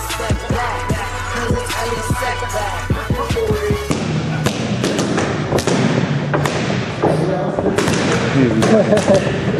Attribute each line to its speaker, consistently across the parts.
Speaker 1: a back. Setback.
Speaker 2: This is the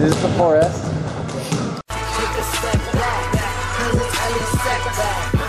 Speaker 1: Cause it's Ellie setback.